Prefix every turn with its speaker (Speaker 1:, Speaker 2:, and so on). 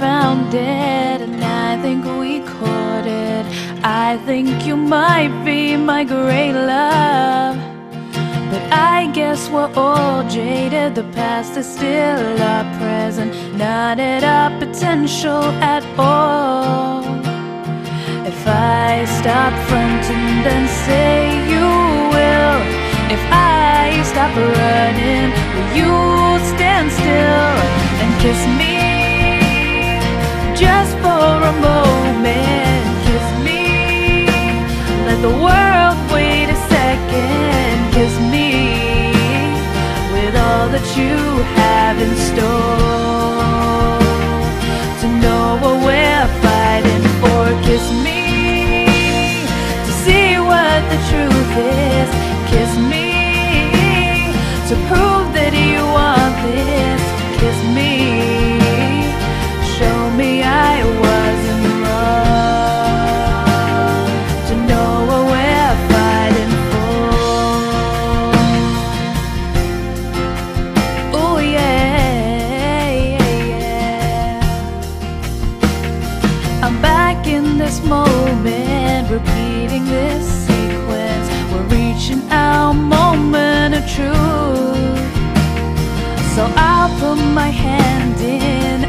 Speaker 1: dead, and I think we caught it. I think you might be my great love. But I guess we're all jaded. The past is still our present, not at our potential at all. If I stop fronting, then say you will. If I stop running, will you stand still and kiss me? All that you have in store. To know what we're fighting for, kiss me. To see what the truth is, kiss me. To prove that you want this, repeating this sequence. We're reaching our moment of truth. So I'll put my hand in.